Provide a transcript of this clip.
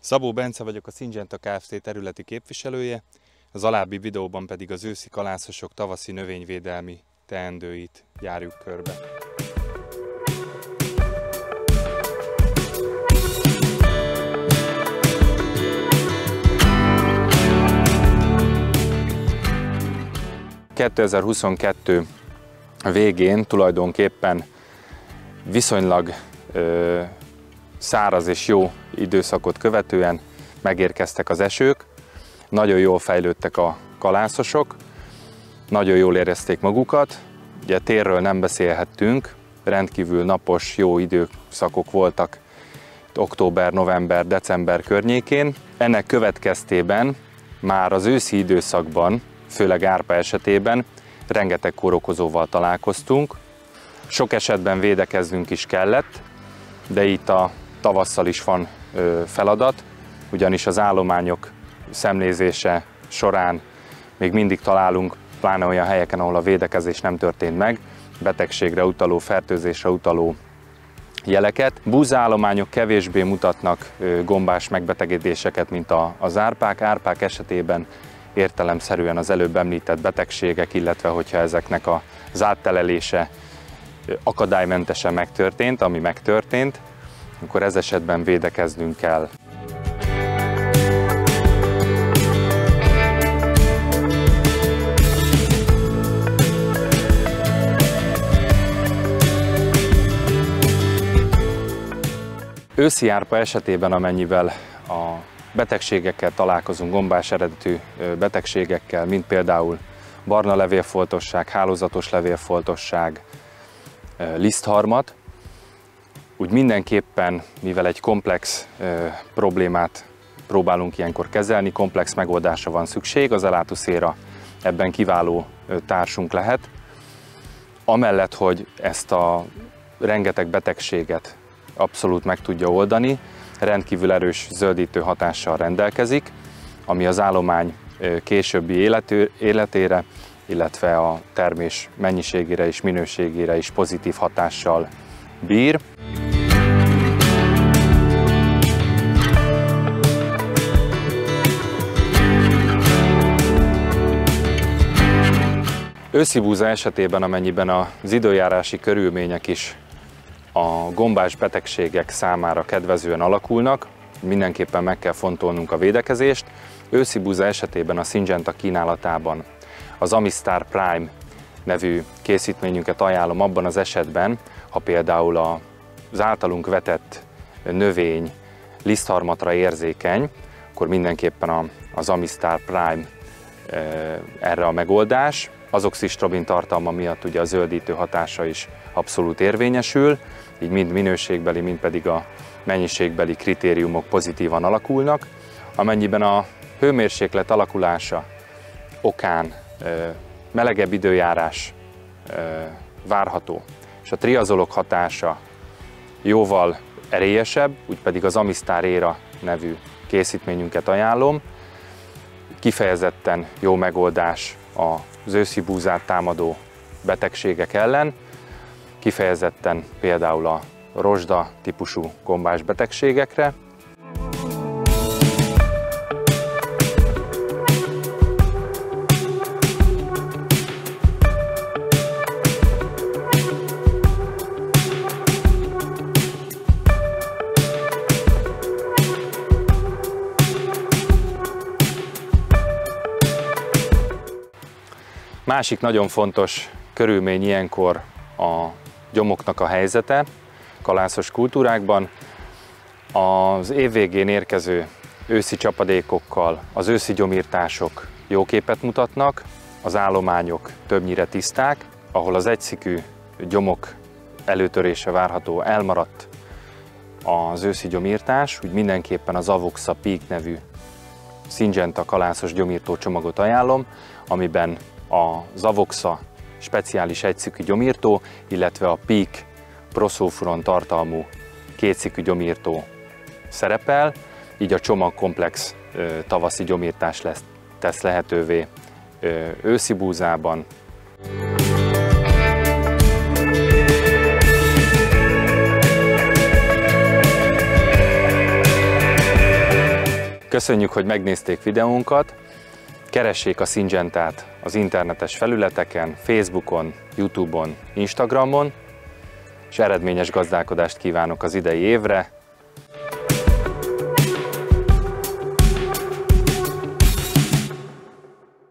Szabó Bence vagyok a Syngenta Kft. területi képviselője, az alábbi videóban pedig az őszi kalászosok tavaszi növényvédelmi teendőit járjuk körbe. ...2022 végén tulajdonképpen viszonylag száraz és jó időszakot követően megérkeztek az esők, nagyon jól fejlődtek a kalászosok, nagyon jól érezték magukat, ugye térről nem beszélhettünk, rendkívül napos, jó időszakok voltak október, november, december környékén. Ennek következtében már az őszi időszakban, főleg árpa esetében rengeteg kórokozóval találkoztunk. Sok esetben védekeznünk is kellett, de itt a tavasszal is van feladat, ugyanis az állományok szemlézése során még mindig találunk, pláne olyan helyeken, ahol a védekezés nem történt meg, betegségre utaló, fertőzésre utaló jeleket. Búzállományok kevésbé mutatnak gombás megbetegedéseket, mint az árpák. Árpák esetében értelemszerűen az előbb említett betegségek, illetve hogyha ezeknek az áttelelése akadálymentesen megtörtént, ami megtörtént, akkor ez esetben védekeznünk kell. Őszi árpa esetében, amennyivel a betegségekkel találkozunk, gombás eredetű betegségekkel, mint például barna levélfoltosság, hálózatos levélfoltosság, lisztharmat, úgy mindenképpen, mivel egy komplex problémát próbálunk ilyenkor kezelni, komplex megoldásra van szükség, az elátuszéra ebben kiváló társunk lehet. Amellett, hogy ezt a rengeteg betegséget abszolút meg tudja oldani, rendkívül erős zöldítő hatással rendelkezik, ami az állomány későbbi élető, életére, illetve a termés mennyiségére és minőségére is pozitív hatással bír. Őszi esetében, amennyiben az időjárási körülmények is a gombás betegségek számára kedvezően alakulnak, mindenképpen meg kell fontolnunk a védekezést. Őszi esetében a Syngenta kínálatában az Amistar Prime nevű készítményünket ajánlom abban az esetben, ha például az általunk vetett növény lisztharmatra érzékeny, akkor mindenképpen az Amistar Prime erre a megoldás azoxistrobin tartalma miatt ugye a zöldítő hatása is abszolút érvényesül, így mind minőségbeli, mind pedig a mennyiségbeli kritériumok pozitívan alakulnak. Amennyiben a hőmérséklet alakulása okán melegebb időjárás várható, és a triazolok hatása jóval erélyesebb, úgy pedig az Amistar Era nevű készítményünket ajánlom. Kifejezetten jó megoldás az őszi búzát támadó betegségek ellen, kifejezetten például a rozsda típusú gombás betegségekre, Másik nagyon fontos körülmény ilyenkor a gyomoknak a helyzete kalászos kultúrákban. Az év végén érkező őszi csapadékokkal az őszi gyomírtások jó képet mutatnak, az állományok többnyire tiszták, ahol az egyszikű gyomok előtörése várható elmaradt az őszi gyomírtás, úgy mindenképpen az Avoxa Peak nevű Syngenta kalászos gyomírtó csomagot ajánlom, amiben a Zavoxa speciális egyszikű gyomírtó, illetve a Peak proszófuron tartalmú kétszikű gyomírtó szerepel, így a csomag komplex tavaszi gyomírtás lesz, tesz lehetővé őszi búzában, Köszönjük, hogy megnézték videónkat, keressék a Syngentát az internetes felületeken, Facebookon, Youtube-on, Instagramon, és eredményes gazdálkodást kívánok az idei évre.